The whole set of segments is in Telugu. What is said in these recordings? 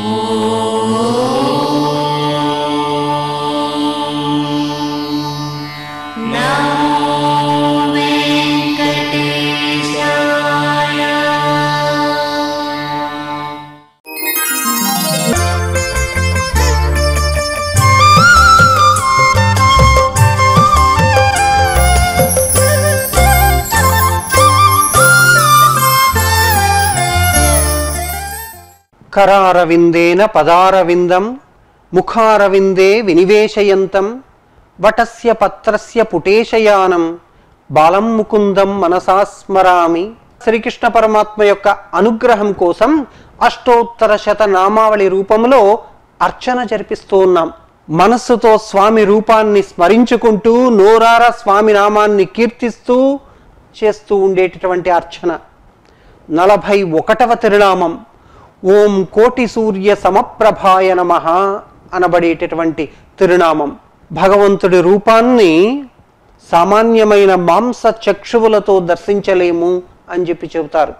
Oh. కరారవిందేన పదారవిందం ముఖారవిందే వినివేశయంతం వటస్య పత్రస్య పుటేశయానం బాలం ముకుందం మనసా స్మరామి. శ్రీకృష్ణ పరమాత్మ యొక్క అనుగ్రహం కోసం అష్టోత్తర శత నామావళి రూపంలో అర్చన జరిపిస్తూ ఉన్నాం మనస్సుతో స్వామి రూపాన్ని స్మరించుకుంటూ నోరార స్వామి నామాన్ని కీర్తిస్తూ చేస్తూ ఉండేటటువంటి అర్చన. నలభై ఒకటవ తిరునామం. ఓం కోటి సూర్య సమప్రభాయ నమ అనబడేటటువంటి తిరునామం. భగవంతుడి రూపాన్ని సామాన్యమైన మాంస చక్షువులతో దర్శించలేము అని చెప్పి చెబుతారు.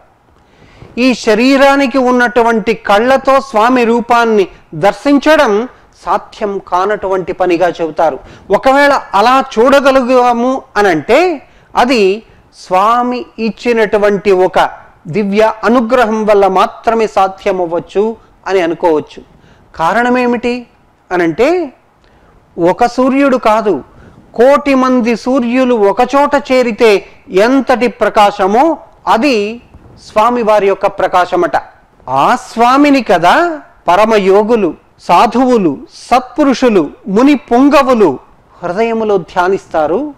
ఈ శరీరానికి ఉన్నటువంటి కళ్ళతో స్వామి రూపాన్ని దర్శించడం సాధ్యం కానటువంటి పనిగా చెబుతారు. ఒకవేళ అలా చూడగలుగాము అనంటే అది స్వామి ఇచ్చినటువంటి ఒక దివ్య అనుగ్రహం వల్ల మాత్రమే సాధ్యమవ్వచ్చు అని అనుకోవచ్చు. కారణమేమిటి అనంటే ఒక సూర్యుడు కాదు కోటి మంది సూర్యులు ఒకచోట చేరితే ఎంతటి ప్రకాశమో అది స్వామి వారి యొక్క ప్రకాశమట. ఆ స్వామిని కదా పరమయోగులు సాధువులు సత్పురుషులు ముని పుంగవులు హృదయములో ధ్యానిస్తారు.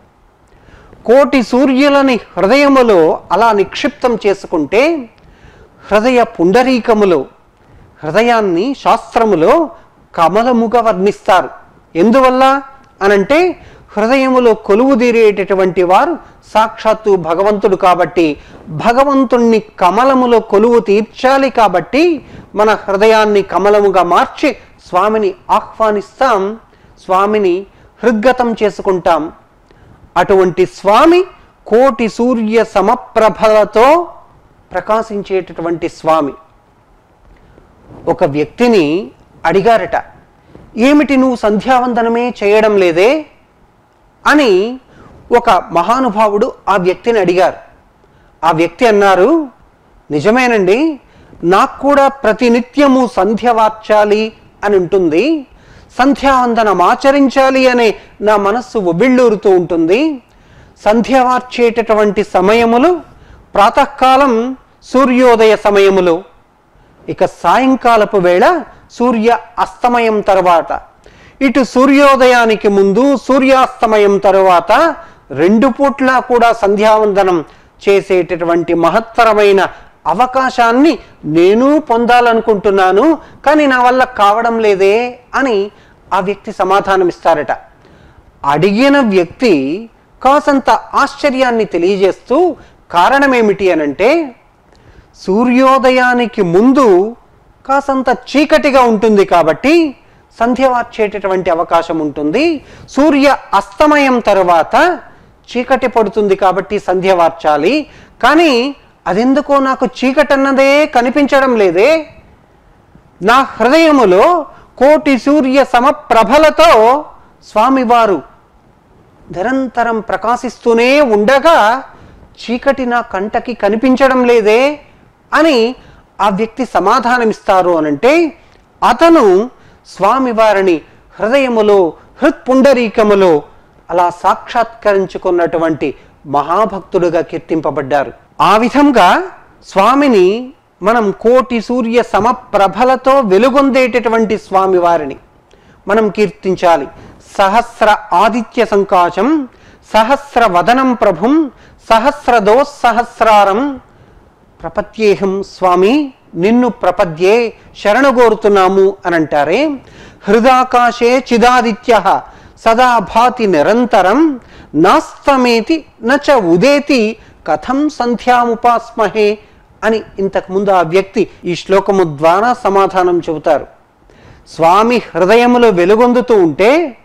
కోటి సూర్యులని హృదయములో అలా నిక్షిప్తం చేసుకుంటే హృదయ పుండరీకములో హృదయాన్ని శాస్త్రములో కమలముగా వర్ణిస్తారు. ఎందువల్ల అనంటే హృదయములో కొలువు తీరేటటువంటి వారు సాక్షాత్తు భగవంతుడు కాబట్టి భగవంతుణ్ణి కమలములో కొలువు తీర్చాలి కాబట్టి మన హృదయాన్ని కమలముగా మార్చి స్వామిని ఆహ్వానిస్తాం స్వామిని హృద్గతం చేసుకుంటాం. అటువంటి స్వామి కోటి సూర్య సమప్రభలతో ప్రకాశించేటటువంటి స్వామి. ఒక వ్యక్తిని అడిగారట ఏమిటి నువ్వు సంధ్యావందనమే చేయడం లేదే? అని ఒక మహానుభావుడు ఆ వ్యక్తిని అడిగారు. ఆ వ్యక్తి అన్నారు నిజమేనండి నాకు కూడా ప్రతినిత్యము సంధ్య వార్చాలి అని ఉంటుంది. సంధ్యావందనం ఆచరించాలి అనే నా మనస్సు ఉబిళ్ళూరుతూ ఉంటుంది. సంధ్యవార్చేటటువంటి సమయములు ప్రాతకాలం సూర్యోదయ సమయములు. ఇక సాయంకాలపు వేళ సూర్య అస్తమయం తర్వాత. ఇటు సూర్యోదయానికి ముందు సూర్యాస్తమయం తరువాత రెండు పూట్ల కూడా సంధ్యావందనం చేసేటటువంటి మహత్తరమైన అవకాశాన్ని నేను పొందాలనుకుంటున్నాను కానీ నా వల్ల కావడం లేదే అని ఆ వ్యక్తి సమాధానం ఇస్తారట అడిగిన వ్యక్తి కాసంత ఆశ్చర్యాన్ని తెలియజేస్తూ కారణమేమిటి అనంటే సూర్యోదయానికి ముందు కాసంత చీకటిగా ఉంటుంది కాబట్టి సంధ్య వార్చేటటువంటి అవకాశం ఉంటుంది. సూర్య అస్తమయం తరువాత చీకటి పడుతుంది కాబట్టి సంధ్య వార్చాలి కానీ అదెందుకో నాకు చీకటన్నదే కనిపించడం లేదే. నా హృదయములో కోటి సూర్య సమప్రభలతో స్వామివారు నిరంతరం ప్రకాశిస్తూనే ఉండగా చీకటి నా కంటకి కనిపించడం లేదే అని ఆ వ్యక్తి సమాధానమిస్తారు అనంటే అతను స్వామివారిని హృదయములో హృత్పుండరీకములో అలా సాక్షాత్కరించుకున్నటువంటి మహాభక్తుడుగా కీర్తింపబడ్డారు. ఆ విధంగా స్వామిని మనం కోటి సూర్య సమప్రభలతో వెలుగొందేటటువంటి స్వామివారిని మనం కీర్తించాలి. సహస్ర ఆదిత్య సంకాశం సహస్ర వదనం ప్రభుం సహస్రదోసహస్రారం ప్రపత్యేహం స్వామి నిన్ను ప్రపద్యే శరణగోరుతున్నాము అని అంటారే హృదాకాశే చిదాదిత్య సదా భాతి నిరంతరం. నాస్తమేతి నచ ఉదేతి కథం సంధ్యాముపాస్మహే అని ఇంతకుముందు ఆ వ్యక్తి ఈ శ్లోకము ద్వారా సమాధానం చెబుతారు. స్వామి హృదయములో వెలుగొందుతూ ఉంటే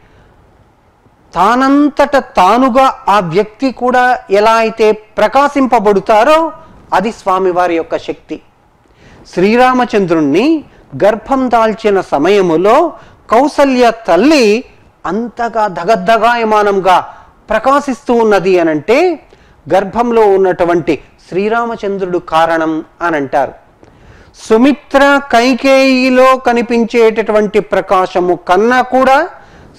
తానంతట తానుగా ఆ వ్యక్తి కూడా ఎలా అయితే ప్రకాశింపబడుతారో అది స్వామివారి యొక్క శక్తి. శ్రీరామచంద్రుణ్ణి గర్భం దాల్చిన సమయములో కౌసల్య తల్లి అంతగా దగద్దగాయమానంగా ప్రకాశిస్తూ ఉన్నది అనంటే గర్భంలో ఉన్నటువంటి శ్రీరామచంద్రుడు కారణం అని అంటారు సుమిత్ర కైకేయిలో కనిపించేటటువంటి ప్రకాశము కన్నా కూడా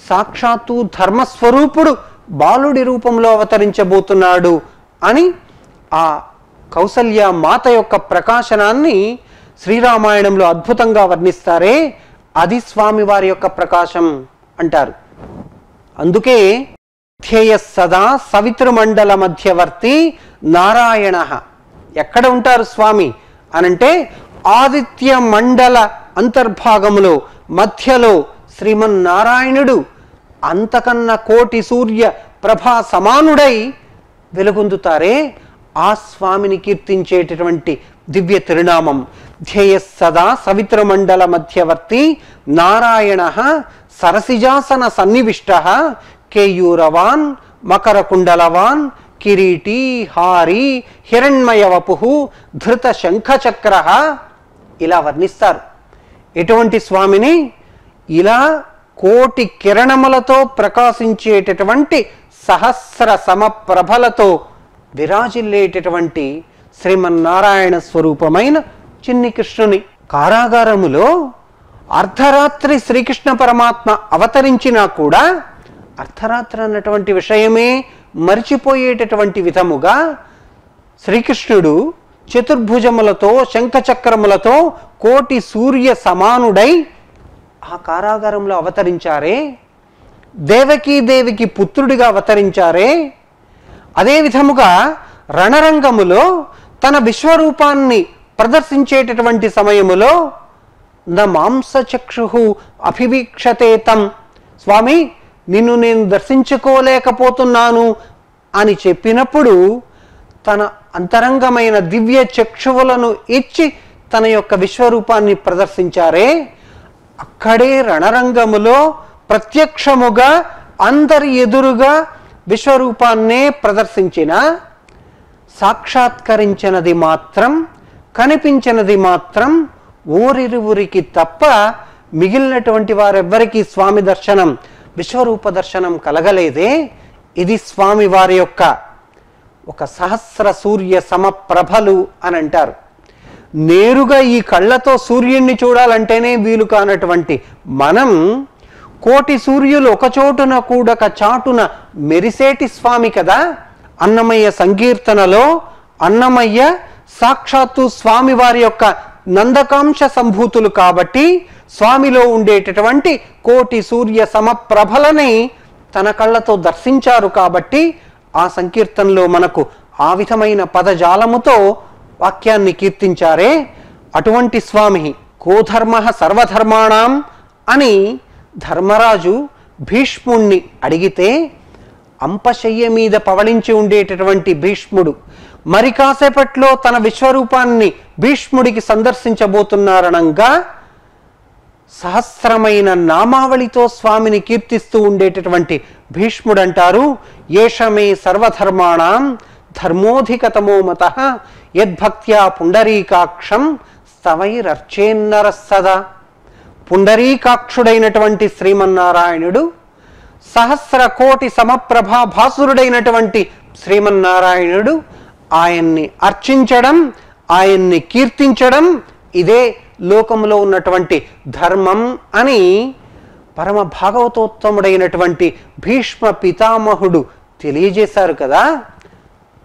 సాక్షాత్తు ధర్మస్వరూపుడు బాలుడి రూపంలో అవతరించబోతున్నాడు అని ఆ కౌసల్య మాత యొక్క ప్రకాశనాన్ని శ్రీరామాయణంలో అద్భుతంగా వర్ణిస్తారే అది స్వామివారి యొక్క ప్రకాశం అంటారు. అందుకే ధ్యేయ సదా సవితృమండల మధ్యవర్తి నారాయణ. ఎక్కడ ఉంటారు స్వామి? అనంటే ఆదిత్య మండల అంతర్భాగములో మధ్యలో శ్రీమన్నారాయణుడు అంతకన్నా కోటి సూర్య ప్రభా సమానుడై వెలుగొందుతారే ఆ స్వామిని కీర్తించేటటువంటి దివ్య తిరునామం. ధ్యేయ సదా సవితృమండల మధ్యవర్తి నారాయణ సరసిజాసన సన్నివిష్ట. కేయూరవాన్ మకర కుండలవాన్ కిరీటీ హారి హిరణ్మయవపు ధృత శంఖచక్ర ఇలా వర్ణిస్తారు. ఎటువంటి స్వామిని? ఇలా కోటి కిరణములతో ప్రకాశించేటటువంటి సహస్ర సమప్రభలతో విరాజిల్లేటటువంటి శ్రీమన్నారాయణ స్వరూపమైన చిన్ని కృష్ణుని కారాగారములో అర్ధరాత్రి శ్రీకృష్ణ పరమాత్మ అవతరించినా కూడా అర్ధరాత్రి అన్నటువంటి విషయమే మరిచిపోయేటటువంటి విధముగా శ్రీకృష్ణుడు చతుర్భుజములతో శంఖచక్రములతో కోటి సూర్య సమానుడై ఆ కారాగారంలో అవతరించారే దేవకీదేవికి పుత్రుడిగా అవతరించారే అదే విధముగా రణరంగములో తన విశ్వరూపాన్ని ప్రదర్శించేటటువంటి సమయములో న మాంసచక్షు అభివీక్షతే తం. స్వామి నిన్ను నేను దర్శించుకోలేకపోతున్నాను అని చెప్పినప్పుడు తన అంతరంగమైన దివ్య చక్షువులను ఇచ్చి తన యొక్క విశ్వరూపాన్ని ప్రదర్శించారే. అక్కడే రణరంగములో ప్రత్యక్షముగా అందరి ఎదురుగా విశ్వరూపాన్నే ప్రదర్శించిన. సాక్షాత్కరించినది మాత్రం కనిపించినది మాత్రం ఊరిరువురికి తప్ప మిగిలినటువంటి వారెవ్వరికీ స్వామి దర్శనం విశ్వరూప దర్శనం కలగలేదే. ఇది స్వామి వారి యొక్క ఒక సహస్ర సూర్య సమప్రభలు అని అంటారు. నేరుగా ఈ కళ్ళతో సూర్యుణ్ణి చూడాలంటేనే వీలు కానటువంటి మనం కోటి సూర్యులు ఒకచోటున కూడక చాటున మెరిసేటి స్వామి కదా? అన్నమయ్య సంకీర్తనలో అన్నమయ్య సాక్షాత్తు స్వామి వారి యొక్క నందకాంశ సంభూతులు కాబట్టి స్వామిలో ఉండేటటువంటి కోటి సూర్య సమప్రభలని తన కళ్ళతో దర్శించారు కాబట్టి ఆ సంకీర్తనలో మనకు ఆ విధమైన పదజాలముతో వాక్యాన్ని కీర్తించారే. అటువంటి స్వామి కోధర్మ సర్వధర్మాణం అని ధర్మరాజు భీష్ముణ్ణి అడిగితే అంపశయ్య మీద పవళించి ఉండేటటువంటి భీష్ముడు మరి కాసేపట్లో తన విశ్వరూపాన్ని భీష్ముడికి సందర్శించబోతున్నారనంగా సహస్రమైన నామావళితో స్వామిని కీర్తిస్తూ ఉండేటటువంటి భీష్ముడు అంటారు ఏషమే సర్వధర్మాణం ధర్మోధికతమో మత యద్భక్త్యా పుండరీకాక్షం స్తవైరర్చేన్నర సదా పుండరీకాక్షుడైనటువంటి శ్రీమన్నారాయణుడు సహస్ర కోటి సమప్రభా భాసురుడైనటువంటి శ్రీమన్నారాయణుడు ఆయన్ని అర్చించడం ఆయన్ని కీర్తించడం ఇదే లోకంలో ఉన్నటువంటి ధర్మం అని పరమ భాగవతోత్తముడైనటువంటి భీష్మ పితామహుడు తెలియజేశారు కదా.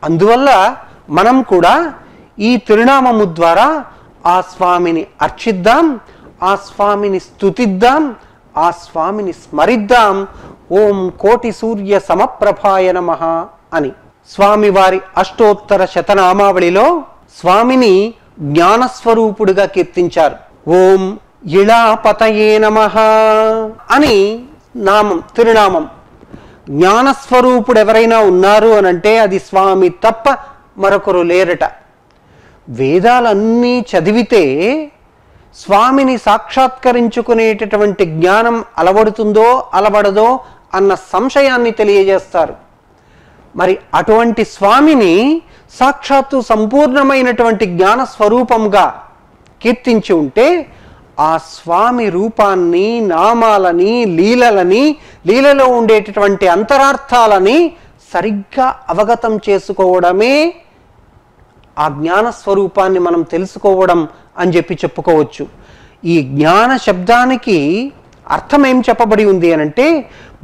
అందువల్ల మనం కూడా ఈ తిరునామము ద్వారా ఆ స్వామిని అర్చిద్దాం ఆ స్వామిని స్తుతిద్దాం ఆ స్వామిని స్మరిద్దాం. ఓం కోటి సూర్య సమప్రభాయ నమ అని. స్వామివారి అష్టోత్తర శతనామావళిలో స్వామిని జ్ఞానస్వరూపుడుగా కీర్తించారు. ఓం ఇళాపతయే నమ అని నామం తిరునామం. జ్ఞానస్వరూపుడు ఎవరైనా ఉన్నారు అనంటే అది స్వామి తప్ప మరొకరు లేరట. వేదాలన్నీ చదివితే స్వామిని సాక్షాత్కరించుకునేటటువంటి జ్ఞానం అలవడుతుందో అలవడదో అన్న సంశయాన్ని తెలియజేస్తారు. మరి అటువంటి స్వామిని సాక్షాత్తు సంపూర్ణమైనటువంటి జ్ఞాన స్వరూపంగా కీర్తించి ఉంటే ఆ స్వామి రూపాన్ని నామాలని లీలలని లీలలో ఉండేటటువంటి అంతరార్థాలని సరిగ్గా అవగతం చేసుకోవడమే ఆ జ్ఞాన స్వరూపాన్ని మనం తెలుసుకోవడం అని చెప్పి చెప్పుకోవచ్చు. ఈ జ్ఞాన శబ్దానికి అర్థం ఏం చెప్పబడి ఉంది అనంటే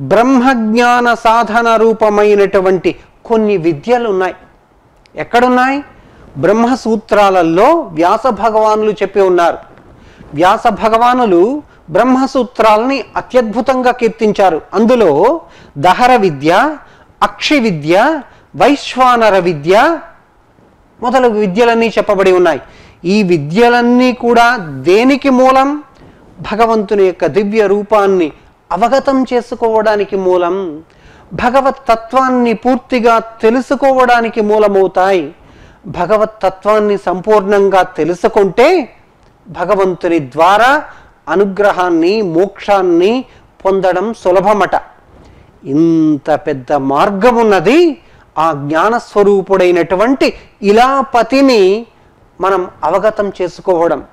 బ్రహ్మజ్ఞాన సాధన రూపమైనటువంటి కొన్ని విద్యలు ఉన్నాయి ఎక్కడున్నాయి? బ్రహ్మసూత్రాలలో వ్యాస భగవానులు చెప్పి ఉన్నారు. వ్యాస భగవానులు బ్రహ్మసూత్రాలని అత్యద్భుతంగా కీర్తించారు. అందులో దహర విద్య అక్షి విద్య వైశ్వానర విద్య మొదలగు విద్యలన్నీ చెప్పబడి ఉన్నాయి. ఈ విద్యలన్నీ కూడా దేనికి మూలం? భగవంతుని యొక్క దివ్య రూపాన్ని అవగతం చేసుకోవడానికి మూలం భగవత్ తత్వాన్ని పూర్తిగా తెలుసుకోవడానికి మూలమవుతాయి. భగవత్ తత్వాన్ని సంపూర్ణంగా తెలుసుకుంటే భగవంతుని ద్వారా అనుగ్రహాన్ని మోక్షాన్ని పొందడం సులభమట. ఇంత పెద్ద మార్గం ఉన్నది ఆ జ్ఞానస్వరూపుడైనటువంటి ఇలాపతిని మనం అవగతం చేసుకోవడం.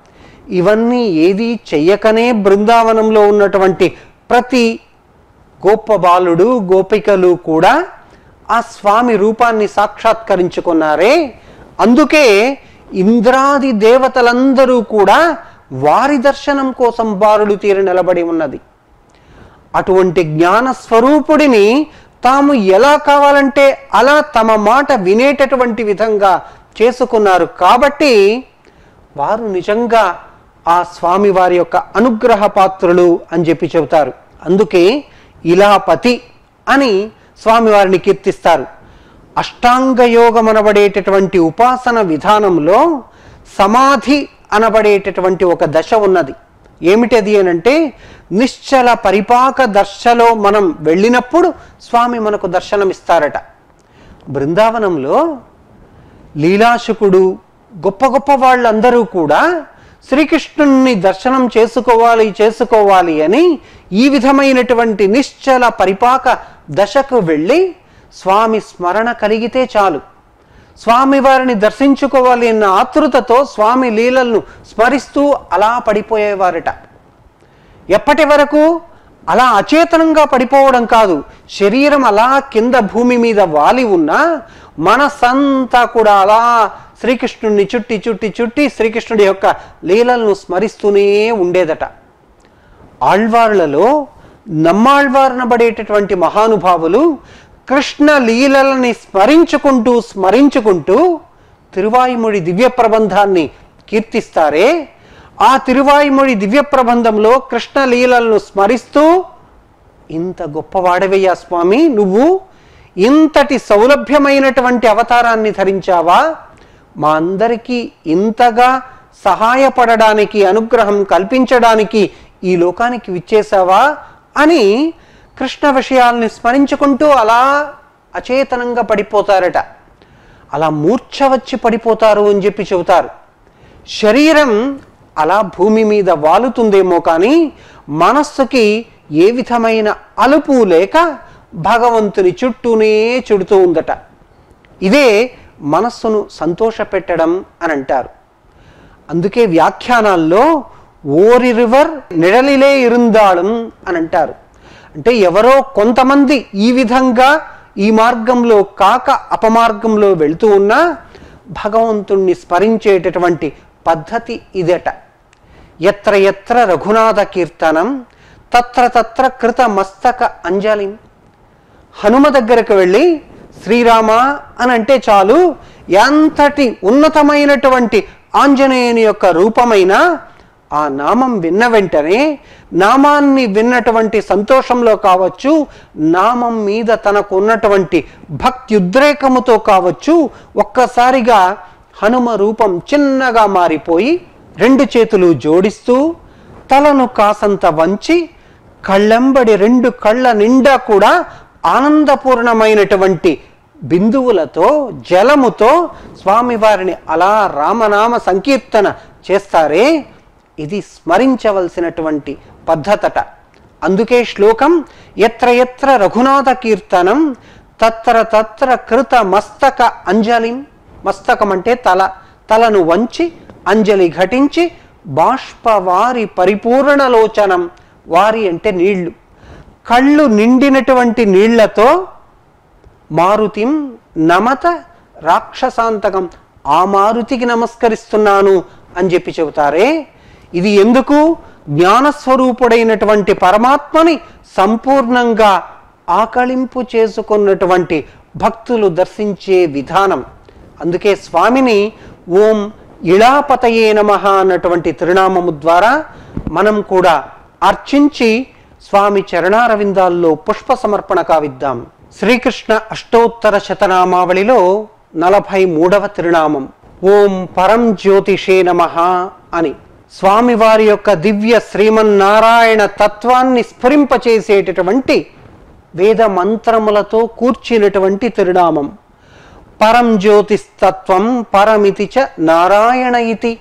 ఇవన్నీ ఏది చెయ్యకనే బృందావనంలో ఉన్నటువంటి ప్రతి గోప బాలుడు గోపికలు కూడా ఆ స్వామి రూపాన్ని సాక్షాత్కరించుకున్నారే. అందుకే ఇంద్రాది దేవతలందరూ కూడా వారి దర్శనం కోసం బారులు తీరి నిలబడి ఉన్నది. అటువంటి జ్ఞాన స్వరూపుడిని తాము ఎలా కావాలంటే అలా తమ మాట వినేటటువంటి విధంగా చేసుకున్నారు కాబట్టి వారు నిజంగా ఆ స్వామి వారి యొక్క అనుగ్రహ పాత్రులు అని చెప్పి చెబుతారు. అందుకే ఇలాపతి అని స్వామివారిని కీర్తిస్తారు. అష్టాంగ యోగం అనబడేటటువంటి ఉపాసన విధానంలో సమాధి అనబడేటటువంటి ఒక దశ ఉన్నది. ఏమిటది అనంటే నిశ్చల పరిపాక దర్శలో మనం వెళ్ళినప్పుడు స్వామి మనకు దర్శనమిస్తారట. బృందావనంలో లీలాశుకుడు గొప్ప గొప్ప వాళ్ళందరూ కూడా శ్రీకృష్ణుణ్ణి దర్శనం చేసుకోవాలి చేసుకోవాలి అని ఈ విధమైనటువంటి నిశ్చల పరిపాక దశకు వెళ్ళి స్వామి స్మరణ కలిగితే చాలు. స్వామి వారిని దర్శించుకోవాలి అన్న ఆతృతతో స్వామి లీలలను స్మరిస్తూ అలా పడిపోయేవారట. ఎప్పటి వరకు? అలా అచేతనంగా పడిపోవడం కాదు. శరీరం అలా కింద భూమి మీద వాలి ఉన్నా మనసంతా కూడా అలా శ్రీకృష్ణుడిని చుట్టి చుట్టి చుట్టి శ్రీకృష్ణుడి యొక్క లీలలను స్మరిస్తూనే ఉండేదట. ఆళ్వార్లలో నమ్మాళ్వారనబడేటటువంటి మహానుభావులు కృష్ణ లీలలని స్మరించుకుంటూ స్మరించుకుంటూ తిరువాయుముడి దివ్య ప్రబంధాన్ని కీర్తిస్తారే. ఆ తిరువాయుముడి దివ్య ప్రబంధంలో కృష్ణ లీలలను స్మరిస్తూ ఇంత గొప్పవాడవయ్యా స్వామి నువ్వు ఇంతటి సౌలభ్యమైనటువంటి అవతారాన్ని ధరించావా? మా అందరికీ ఇంతగా సహాయపడడానికి అనుగ్రహం కల్పించడానికి ఈ లోకానికి విచ్చేసావా అని కృష్ణ విషయాల్ని స్మరించుకుంటూ అలా అచేతనంగా పడిపోతారట. అలా మూర్ఛ వచ్చి పడిపోతారు అని చెప్పి చెబుతారు. శరీరం అలా భూమి మీద వాలుతుందేమో కానీ మనస్సుకి ఏ విధమైన అలుపు లేక భగవంతుని చుట్టూనే చుడుతూ ఉందట. ఇదే మనస్సును సంతోషపెట్టడం అని అంటారు. అందుకే వ్యాఖ్యానాల్లో ఓరి రివర్ నిడలిలే ఇరుందాళం అని అంటారు. అంటే ఎవరో కొంతమంది ఈ విధంగా ఈ మార్గంలో కాక అపమార్గంలో వెళుతూ ఉన్నా భగవంతుణ్ణి స్మరించేటటువంటి పద్ధతి ఇదట. ఎత్ర ఎత్ర రఘునాథ కీర్తనం తత్ర తత్ర కృత మస్తక అంజలిం. హనుమ దగ్గరకు వెళ్ళి శ్రీరామ అని అంటే చాలు ఎంతటి ఉన్నతమైనటువంటి ఆంజనేయుని యొక్క రూపమైన ఆ నామం విన్న వెంటనే నామాన్ని విన్నటువంటి సంతోషంలో కావచ్చు నామం మీద తనకు ఉన్నటువంటి భక్త్యుద్రేకముతో కావచ్చు ఒక్కసారిగా హనుమ రూపం చిన్నగా మారిపోయి రెండు చేతులు జోడిస్తూ తలను కాసంత వంచి కళ్ళెంబడి రెండు కళ్ళ నిండా కూడా ఆనందపూర్ణమైనటువంటి బిందువులతో జలముతో స్వామివారిని అలా రామనామ సంకీర్తన చేస్తారే? ఇది స్మరించవలసినటువంటి పద్ధతట. అందుకే శ్లోకం ఎత్ర ఎత్ర రఘునాథ కీర్తనం తత్ర తత్ర కృత మస్తక అంజలిం మస్తకం అంటే తల. తలను వంచి అంజలి ఘటించి బాష్పవారి వారి పరిపూర్ణలోచనం వారి అంటే నీళ్ళు. కళ్ళు నిండినటువంటి నీళ్ళతో మారుతిం నమత రాక్షసాంతకం. ఆ మారుతికి నమస్కరిస్తున్నాను అని చెప్పి చెబుతారే. ఇది ఎందుకు? జ్ఞానస్వరూపుడైనటువంటి పరమాత్మని సంపూర్ణంగా ఆకళింపు చేసుకున్నటువంటి భక్తులు దర్శించే విధానం. అందుకే స్వామిని ఓం ఇళాపతయే నమ అన్నటువంటి తిరునామము ద్వారా మనం కూడా అర్చించి స్వామి చరణారవిందాల్లో పుష్ప సమర్పణ కావిద్దాం. శ్రీకృష్ణ అష్టోత్తర శతనామావళిలో నలభై మూడవ తిరునామం. ఓం పరం జ్యోతిషే నమ అని. స్వామివారి యొక్క దివ్య శ్రీమన్నారాయణ తత్వాన్ని స్ఫురింపచేసేటటువంటి వేద మంత్రములతో కూర్చినటువంటి తిరునామం. పరం జ్యోతిస్తత్వం పరమితి చ నారాయణ ఇతి.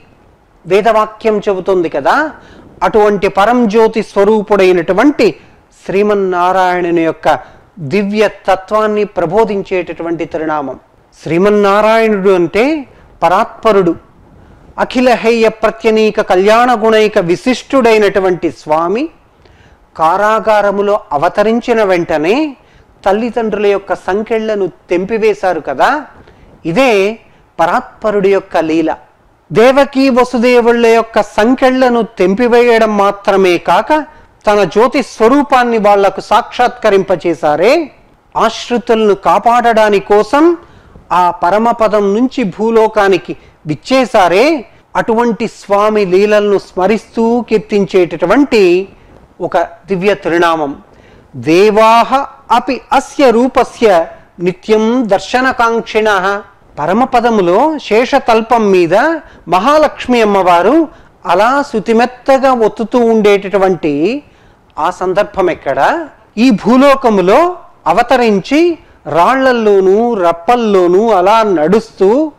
వేదవాక్యం చెబుతుంది కదా అటువంటి పరంజ్యోతి స్వరూపుడైనటువంటి శ్రీమన్నారాయణుని యొక్క దివ్య తత్వాన్ని ప్రబోధించేటటువంటి తిరునామం. శ్రీమన్నారాయణుడు అంటే పరాత్పరుడు అఖిల హేయ ప్రత్యనీక కళ్యాణ గుణైక విశిష్టుడైనటువంటి స్వామి కారాగారములో అవతరించిన వెంటనే తల్లిదండ్రుల యొక్క సంకెళ్ళను తెంపివేశారు కదా. ఇదే పరాత్పరుడి యొక్క లీల. దేవకీ వసుదేవుళ్ళ యొక్క సంఖ్యలను తెంపివేయడం మాత్రమే కాక తన జ్యోతి స్వరూపాన్ని వాళ్ళకు సాక్షాత్కరింపచేశారే. ఆశ్రితులను కాపాడడాని కోసం ఆ పరమపదం నుంచి భూలోకానికి విచ్చేశారే. అటువంటి స్వామి లీలలను స్మరిస్తూ కీర్తించేటటువంటి ఒక దివ్య తిరునామం. దేవాహ అపి అస్య రూపస్య నిత్యం దర్శనకాంక్షిణ. పరమపదములో శేషతల్పం మీద మహాలక్ష్మి అమ్మవారు అలా శుతిమెత్తగా ఒత్తుతూ ఉండేటటువంటి ఆ సందర్భం ఎక్కడ? ఈ భూలోకములో అవతరించి రాళ్ళల్లోనూ రప్పల్లోనూ అలా నడుస్తూ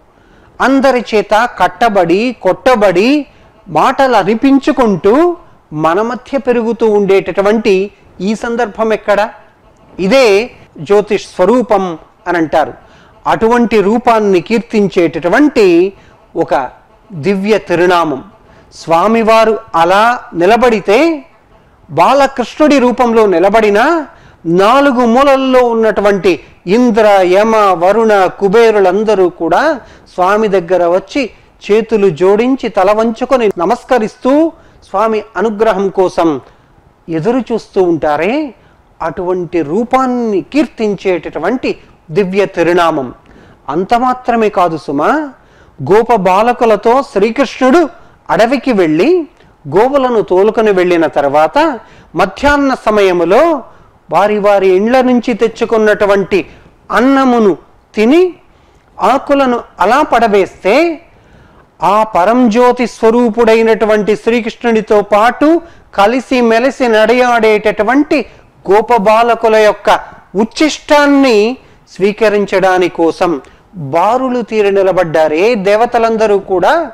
అందరి చేత కట్టబడి కొట్టబడి మాటలు అనిపించుకుంటూ మన మధ్య పెరుగుతూ ఉండేటటువంటి ఈ సందర్భం ఎక్కడ? ఇదే జ్యోతిష్ స్వరూపం అని అంటారు. అటువంటి రూపాన్ని కీర్తించేటటువంటి ఒక దివ్య తిరునామం. స్వామివారు అలా నిలబడితే బాలకృష్ణుడి రూపంలో నిలబడిన నాలుగు మూలల్లో ఉన్నటువంటి ఇంద్ర యమ వరుణ కుబేరులందరూ కూడా స్వామి దగ్గర వచ్చి చేతులు జోడించి తల వంచుకొని నమస్కరిస్తూ స్వామి అనుగ్రహం కోసం ఎదురు చూస్తూ ఉంటారే. అటువంటి రూపాన్ని కీర్తించేటటువంటి దివ్య తిరునామం. అంత మాత్రమే కాదు సుమా గోప బాలకులతో శ్రీకృష్ణుడు అడవికి వెళ్ళి గోవులను తోలుకొని వెళ్ళిన తర్వాత మధ్యాహ్న సమయములో వారి వారి ఇండ్ల నుంచి తెచ్చుకున్నటువంటి అన్నమును తిని ఆకులను అలా పడవేస్తే ఆ పరంజ్యోతి స్వరూపుడైనటువంటి శ్రీకృష్ణుడితో పాటు కలిసి మెలిసి నడయాడేటటువంటి గోపబాలకుల యొక్క ఉచ్ఛిష్టాన్ని స్వీకరించడాని కోసం బారులు తీరి నిలబడ్డారే దేవతలందరూ కూడా.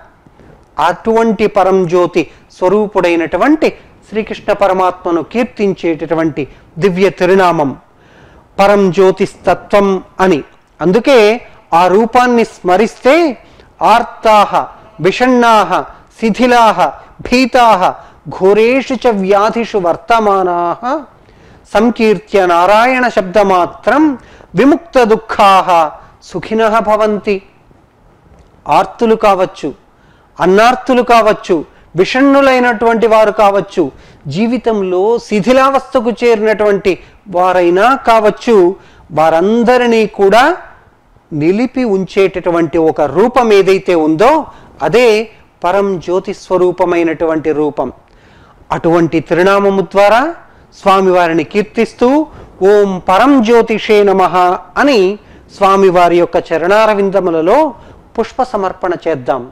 అటువంటి పరంజ్యోతి స్వరూపుడైనటువంటి శ్రీకృష్ణ పరమాత్మను కీర్తించేటటువంటి దివ్య తిరునామం పరం జ్యోతిస్తత్వం అని. అందుకే ఆ రూపాన్ని స్మరిస్తే ఆర్తాహ విషణ్ణాహ శిథిలాహ భీతాహ ఘోరేషు చ వ్యాధిషు వర్తమానా సంకీర్త్య నారాయణ శబ్దమాత్రం విముక్త దుఃఖాహ సుఖిన భవంతి. ఆర్తులు కావచ్చు అన్నార్తులు కావచ్చు విషణ్ణులైనటువంటి వారు కావచ్చు జీవితంలో శిథిలావస్థకు చేరినటువంటి వారైనా కావచ్చు వారందరినీ కూడా నిలిపి ఉంచేటటువంటి ఒక రూపం ఏదైతే ఉందో అదే పరం జ్యోతి స్వరూపమైనటువంటి రూపం. అటువంటి తిరునామము ద్వారా స్వామివారిని కీర్తిస్తూ ఓం పరం జ్యోతిషే నమ అని స్వామివారి యొక్క చరణారవిందములలో పుష్ప సమర్పణ చేద్దాం.